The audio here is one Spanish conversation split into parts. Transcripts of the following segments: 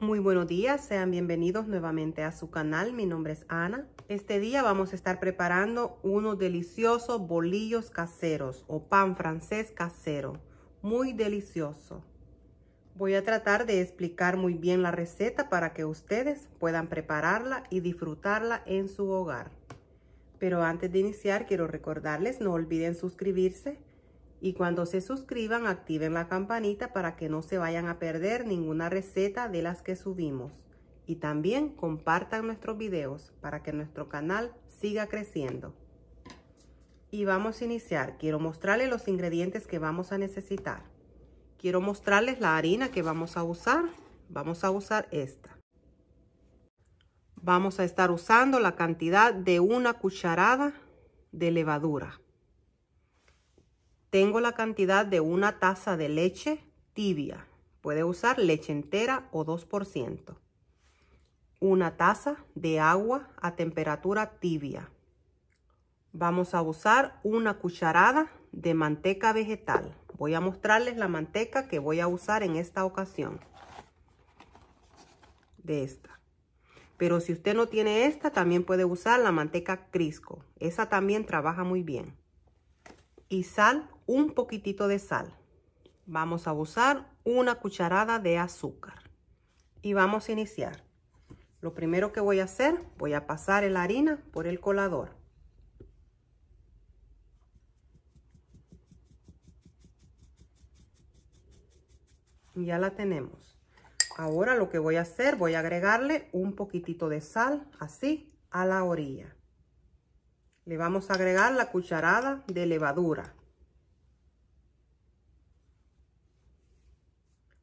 Muy buenos días, sean bienvenidos nuevamente a su canal. Mi nombre es Ana. Este día vamos a estar preparando unos deliciosos bolillos caseros o pan francés casero. Muy delicioso. Voy a tratar de explicar muy bien la receta para que ustedes puedan prepararla y disfrutarla en su hogar. Pero antes de iniciar quiero recordarles no olviden suscribirse y cuando se suscriban activen la campanita para que no se vayan a perder ninguna receta de las que subimos. Y también compartan nuestros videos para que nuestro canal siga creciendo. Y vamos a iniciar. Quiero mostrarles los ingredientes que vamos a necesitar. Quiero mostrarles la harina que vamos a usar. Vamos a usar esta. Vamos a estar usando la cantidad de una cucharada de levadura. Tengo la cantidad de una taza de leche tibia. Puede usar leche entera o 2%. Una taza de agua a temperatura tibia. Vamos a usar una cucharada de manteca vegetal. Voy a mostrarles la manteca que voy a usar en esta ocasión. De esta. Pero si usted no tiene esta, también puede usar la manteca Crisco. Esa también trabaja muy bien. Y sal un poquitito de sal. Vamos a usar una cucharada de azúcar. Y vamos a iniciar. Lo primero que voy a hacer, voy a pasar la harina por el colador. Ya la tenemos. Ahora lo que voy a hacer, voy a agregarle un poquitito de sal, así, a la orilla. Le vamos a agregar la cucharada de levadura.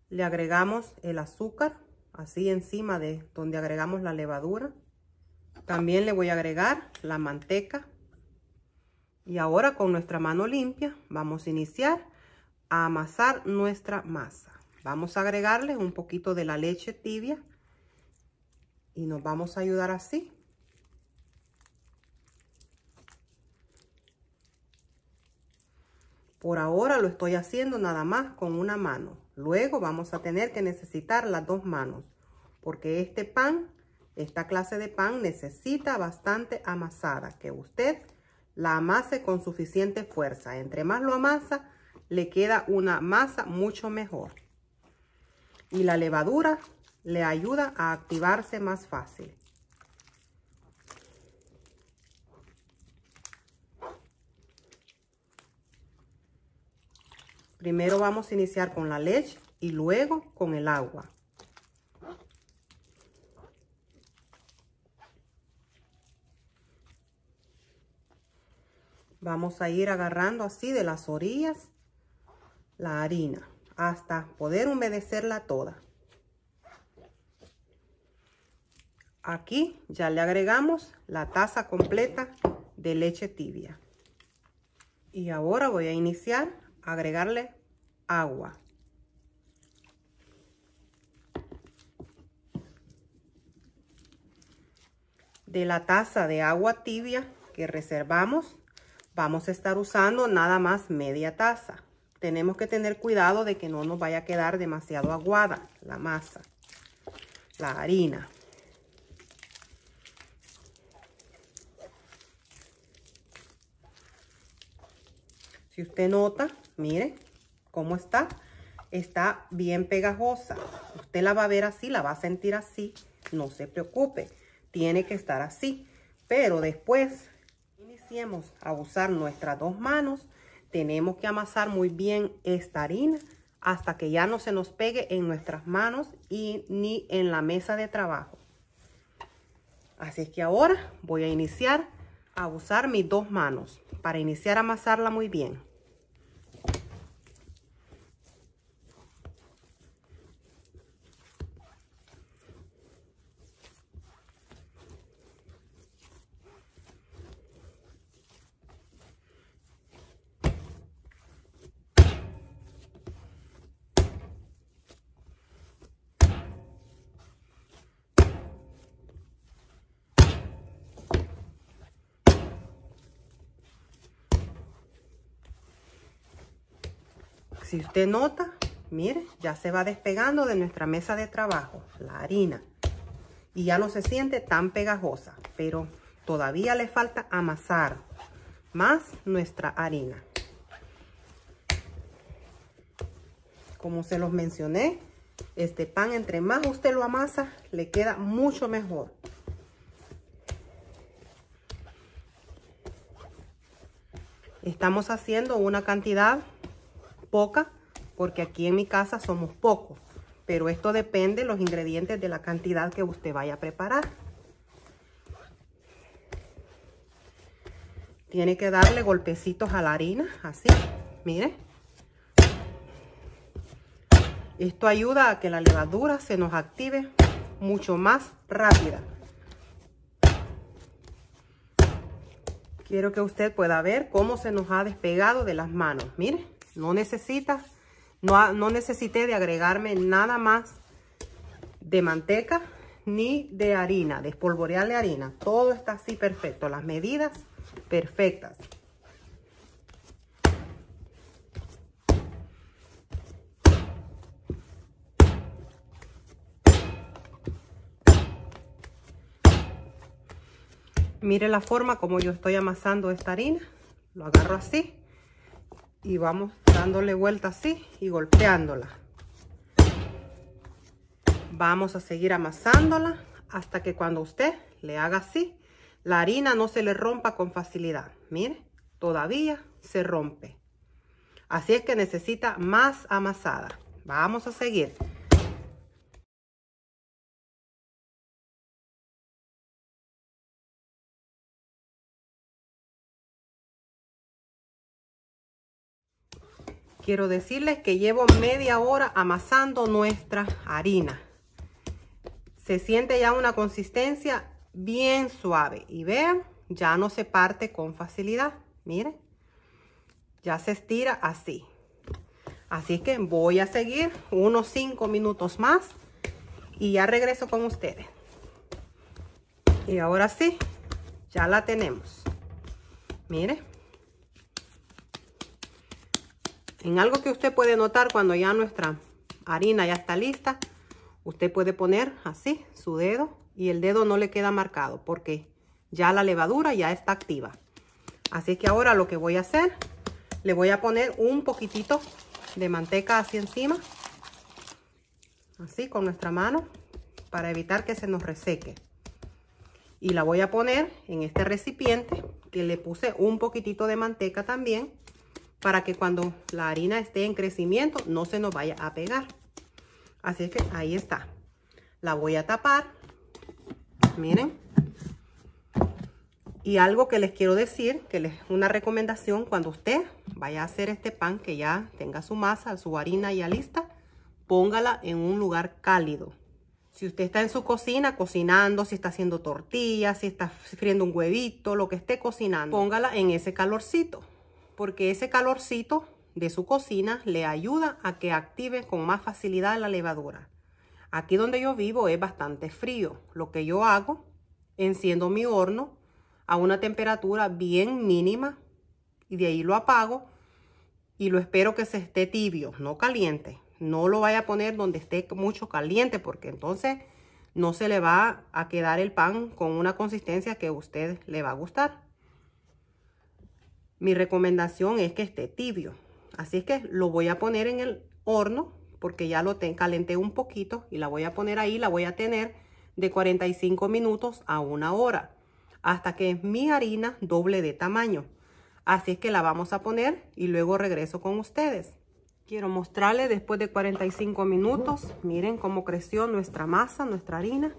Le agregamos el azúcar, así encima de donde agregamos la levadura. También le voy a agregar la manteca. Y ahora con nuestra mano limpia vamos a iniciar a amasar nuestra masa. Vamos a agregarle un poquito de la leche tibia y nos vamos a ayudar así Por ahora lo estoy haciendo nada más con una mano. Luego vamos a tener que necesitar las dos manos. Porque este pan, esta clase de pan necesita bastante amasada. Que usted la amase con suficiente fuerza. Entre más lo amasa, le queda una masa mucho mejor. Y la levadura le ayuda a activarse más fácil. Primero vamos a iniciar con la leche y luego con el agua. Vamos a ir agarrando así de las orillas la harina hasta poder humedecerla toda. Aquí ya le agregamos la taza completa de leche tibia. Y ahora voy a iniciar agregarle agua. De la taza de agua tibia que reservamos, vamos a estar usando nada más media taza. Tenemos que tener cuidado de que no nos vaya a quedar demasiado aguada la masa, la harina. Si usted nota, mire cómo está. Está bien pegajosa. Usted la va a ver así, la va a sentir así. No se preocupe, tiene que estar así. Pero después, iniciemos a usar nuestras dos manos. Tenemos que amasar muy bien esta harina hasta que ya no se nos pegue en nuestras manos y ni en la mesa de trabajo. Así es que ahora voy a iniciar a usar mis dos manos para iniciar a amasarla muy bien. Si usted nota, Mire, ya se va despegando de nuestra mesa de trabajo, la harina. Y ya no se siente tan pegajosa, pero todavía le falta amasar más nuestra harina. Como se los mencioné, este pan entre más usted lo amasa, le queda mucho mejor. Estamos haciendo una cantidad poca porque aquí en mi casa somos pocos. Pero esto depende de los ingredientes de la cantidad que usted vaya a preparar. Tiene que darle golpecitos a la harina, así, mire. Esto ayuda a que la levadura se nos active mucho más rápida. Quiero que usted pueda ver cómo se nos ha despegado de las manos. Mire, no necesita no, necesité de agregarme nada más de manteca ni de harina, de espolvorearle harina. Todo está así perfecto, las medidas perfectas. Mire la forma como yo estoy amasando esta harina. Lo agarro así y vamos dándole vuelta así y golpeándola. Vamos a seguir amasándola hasta que cuando usted le haga así, la harina no se le rompa con facilidad. Mire, todavía se rompe. Así es que necesita más amasada. Vamos a seguir. Quiero decirles que llevo media hora amasando nuestra harina. Se siente ya una consistencia bien suave. Y vean, ya no se parte con facilidad. Miren, ya se estira así. Así que voy a seguir unos 5 minutos más y ya regreso con ustedes. Y ahora sí, ya la tenemos. Miren. En algo que usted puede notar cuando ya nuestra harina ya está lista, usted puede poner así su dedo y el dedo no le queda marcado porque ya la levadura ya está activa. Así que ahora lo que voy a hacer, le voy a poner un poquitito de manteca así encima, así con nuestra mano, para evitar que se nos reseque. Y la voy a poner en este recipiente que le puse un poquitito de manteca también para que cuando la harina esté en crecimiento no se nos vaya a pegar. Así es que ahí está. La voy a tapar. Miren. Y algo que les quiero decir, que les una recomendación cuando usted vaya a hacer este pan que ya tenga su masa, su harina ya lista, póngala en un lugar cálido. Si usted está en su cocina cocinando, si está haciendo tortillas, si está friendo un huevito, lo que esté cocinando, póngala en ese calorcito porque ese calorcito de su cocina le ayuda a que active con más facilidad la levadura. Aquí donde yo vivo es bastante frío. Lo que yo hago, enciendo mi horno a una temperatura bien mínima y de ahí lo apago y lo espero que se esté tibio, no caliente. No lo vaya a poner donde esté mucho caliente porque entonces no se le va a quedar el pan con una consistencia que a usted le va a gustar. Mi recomendación es que esté tibio. Así es que lo voy a poner en el horno porque ya lo calenté un poquito y la voy a poner ahí. La voy a tener de 45 minutos a una hora hasta que mi harina doble de tamaño. Así es que la vamos a poner y luego regreso con ustedes. Quiero mostrarles después de 45 minutos. Miren cómo creció nuestra masa, nuestra harina.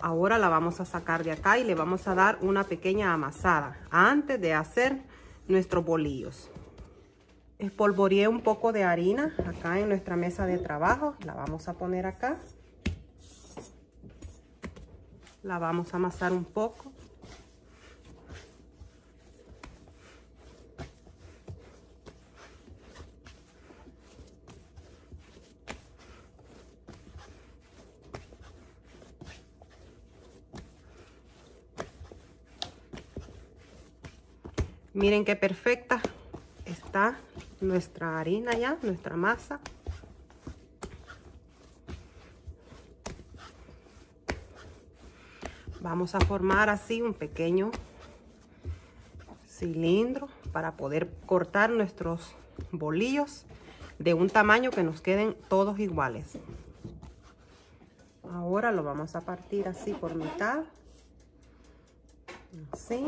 Ahora la vamos a sacar de acá y le vamos a dar una pequeña amasada antes de hacer nuestros bolillos. Espolvoreé un poco de harina acá en nuestra mesa de trabajo. La vamos a poner acá. La vamos a amasar un poco. Miren qué perfecta está nuestra harina ya, nuestra masa. Vamos a formar así un pequeño cilindro para poder cortar nuestros bolillos de un tamaño que nos queden todos iguales. Ahora lo vamos a partir así por mitad. Así.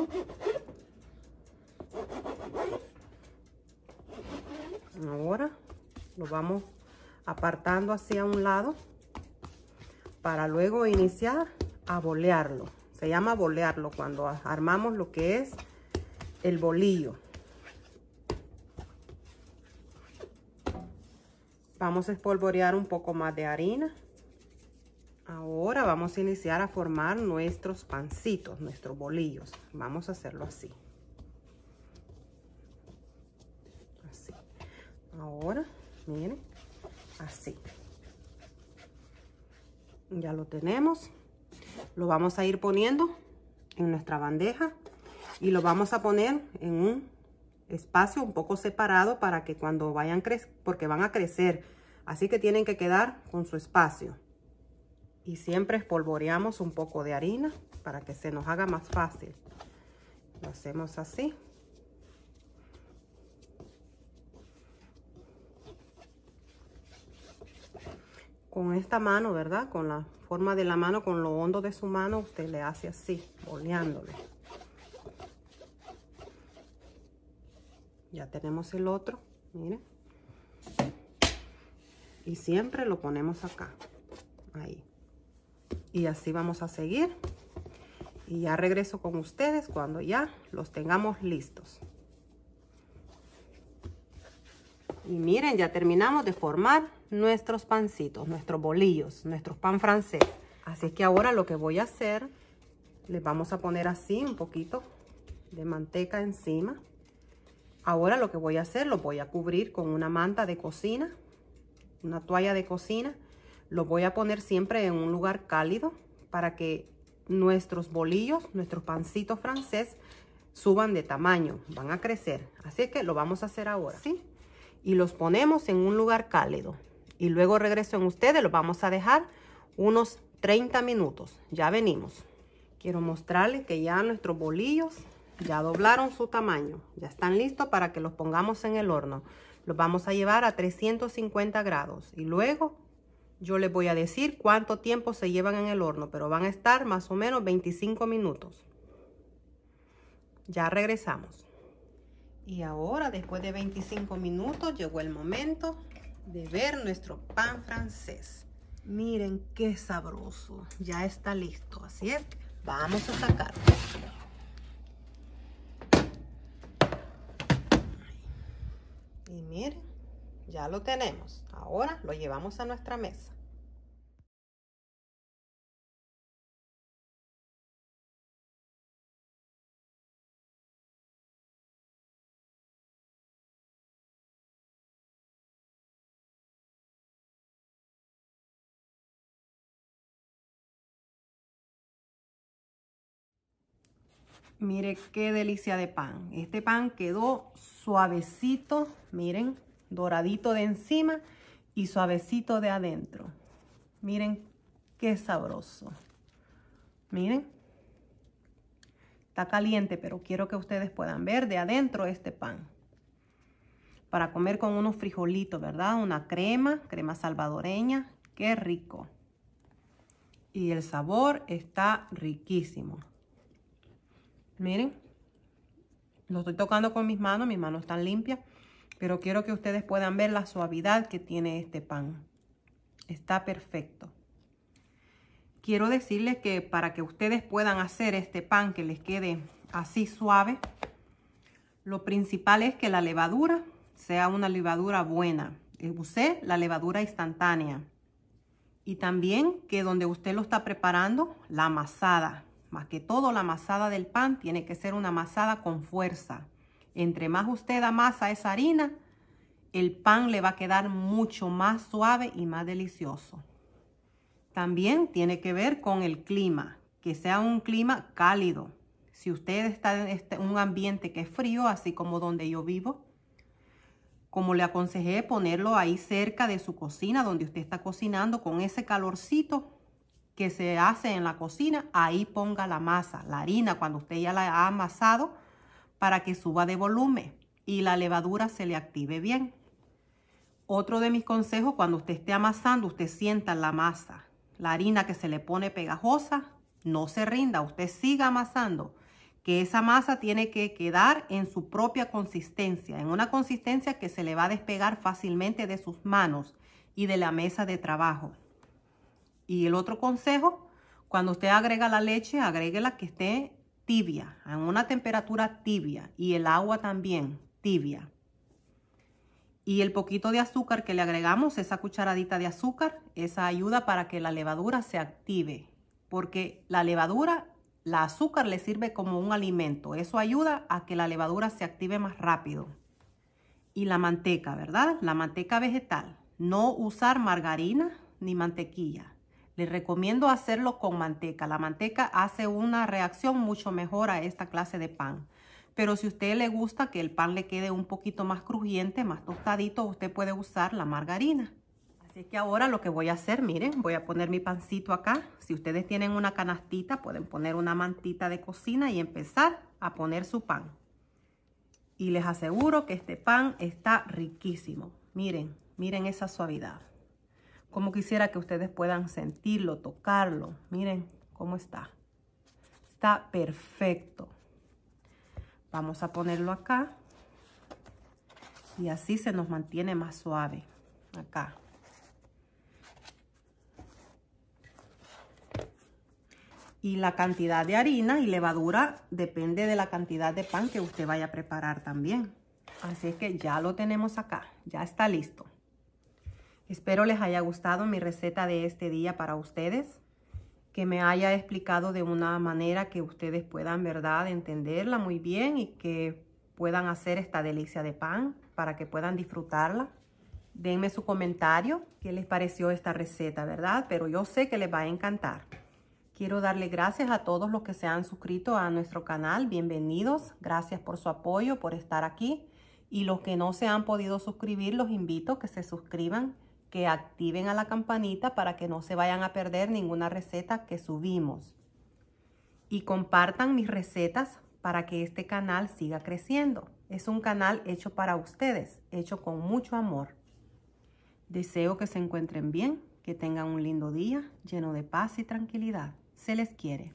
Ahora lo vamos apartando hacia un lado para luego iniciar a bolearlo. Se llama bolearlo cuando armamos lo que es el bolillo. Vamos a espolvorear un poco más de harina. Ahora vamos a iniciar a formar nuestros pancitos, nuestros bolillos. Vamos a hacerlo así. Ahora, miren, así. Ya lo tenemos. Lo vamos a ir poniendo en nuestra bandeja y lo vamos a poner en un espacio un poco separado para que cuando vayan crecer, porque van a crecer, así que tienen que quedar con su espacio. Y siempre espolvoreamos un poco de harina para que se nos haga más fácil. Lo hacemos así. Con esta mano, ¿verdad? Con la forma de la mano, con lo hondo de su mano, usted le hace así, boleándole. Ya tenemos el otro, miren. Y siempre lo ponemos acá, ahí. Y así vamos a seguir. Y ya regreso con ustedes cuando ya los tengamos listos. Y miren, ya terminamos de formar nuestros pancitos, nuestros bolillos, nuestros pan francés. Así que ahora lo que voy a hacer, les vamos a poner así un poquito de manteca encima. Ahora lo que voy a hacer, lo voy a cubrir con una manta de cocina, una toalla de cocina. Lo voy a poner siempre en un lugar cálido para que nuestros bolillos, nuestros pancitos francés, suban de tamaño, van a crecer. Así que lo vamos a hacer ahora, ¿sí? Y los ponemos en un lugar cálido. Y luego regreso en ustedes, los vamos a dejar unos 30 minutos. Ya venimos. Quiero mostrarles que ya nuestros bolillos ya doblaron su tamaño. Ya están listos para que los pongamos en el horno. Los vamos a llevar a 350 grados. Y luego yo les voy a decir cuánto tiempo se llevan en el horno. Pero van a estar más o menos 25 minutos. Ya regresamos. Y ahora, después de 25 minutos, llegó el momento de ver nuestro pan francés. Miren qué sabroso. Ya está listo. Así es. Vamos a sacarlo. Y miren, ya lo tenemos. Ahora lo llevamos a nuestra mesa. Mire qué delicia de pan. Este pan quedó suavecito, miren, doradito de encima y suavecito de adentro. Miren qué sabroso. Miren. Está caliente, pero quiero que ustedes puedan ver de adentro este pan. Para comer con unos frijolitos, ¿verdad? Una crema, crema salvadoreña. Qué rico. Y el sabor está riquísimo. Miren, lo estoy tocando con mis manos, mis manos están limpias, pero quiero que ustedes puedan ver la suavidad que tiene este pan. Está perfecto. Quiero decirles que para que ustedes puedan hacer este pan que les quede así suave, lo principal es que la levadura sea una levadura buena. Usé la levadura instantánea. Y también que donde usted lo está preparando, la amasada más que todo, la amasada del pan tiene que ser una amasada con fuerza. Entre más usted amasa esa harina, el pan le va a quedar mucho más suave y más delicioso. También tiene que ver con el clima, que sea un clima cálido. Si usted está en este, un ambiente que es frío, así como donde yo vivo, como le aconsejé ponerlo ahí cerca de su cocina, donde usted está cocinando, con ese calorcito que se hace en la cocina, ahí ponga la masa, la harina, cuando usted ya la ha amasado, para que suba de volumen y la levadura se le active bien. Otro de mis consejos, cuando usted esté amasando, usted sienta la masa, la harina que se le pone pegajosa, no se rinda, usted siga amasando, que esa masa tiene que quedar en su propia consistencia, en una consistencia que se le va a despegar fácilmente de sus manos y de la mesa de trabajo. Y el otro consejo, cuando usted agrega la leche, la que esté tibia, en una temperatura tibia y el agua también tibia. Y el poquito de azúcar que le agregamos, esa cucharadita de azúcar, esa ayuda para que la levadura se active. Porque la levadura, la azúcar le sirve como un alimento. Eso ayuda a que la levadura se active más rápido. Y la manteca, ¿verdad? La manteca vegetal. No usar margarina ni mantequilla. Les recomiendo hacerlo con manteca. La manteca hace una reacción mucho mejor a esta clase de pan. Pero si a usted le gusta que el pan le quede un poquito más crujiente, más tostadito, usted puede usar la margarina. Así que ahora lo que voy a hacer, miren, voy a poner mi pancito acá. Si ustedes tienen una canastita, pueden poner una mantita de cocina y empezar a poner su pan. Y les aseguro que este pan está riquísimo. Miren, miren esa suavidad. Como quisiera que ustedes puedan sentirlo, tocarlo. Miren cómo está. Está perfecto. Vamos a ponerlo acá. Y así se nos mantiene más suave. Acá. Y la cantidad de harina y levadura depende de la cantidad de pan que usted vaya a preparar también. Así es que ya lo tenemos acá. Ya está listo. Espero les haya gustado mi receta de este día para ustedes que me haya explicado de una manera que ustedes puedan, ¿verdad?, entenderla muy bien y que puedan hacer esta delicia de pan para que puedan disfrutarla. Denme su comentario, qué les pareció esta receta, ¿verdad? Pero yo sé que les va a encantar. Quiero darle gracias a todos los que se han suscrito a nuestro canal. Bienvenidos. Gracias por su apoyo, por estar aquí. Y los que no se han podido suscribir, los invito a que se suscriban que activen a la campanita para que no se vayan a perder ninguna receta que subimos. Y compartan mis recetas para que este canal siga creciendo. Es un canal hecho para ustedes, hecho con mucho amor. Deseo que se encuentren bien, que tengan un lindo día lleno de paz y tranquilidad. Se les quiere.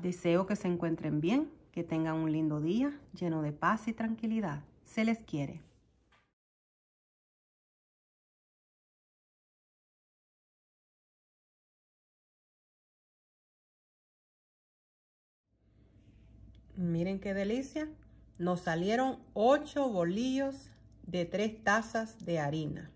Deseo que se encuentren bien, que tengan un lindo día lleno de paz y tranquilidad. Se les quiere. Miren qué delicia. Nos salieron 8 bolillos de 3 tazas de harina.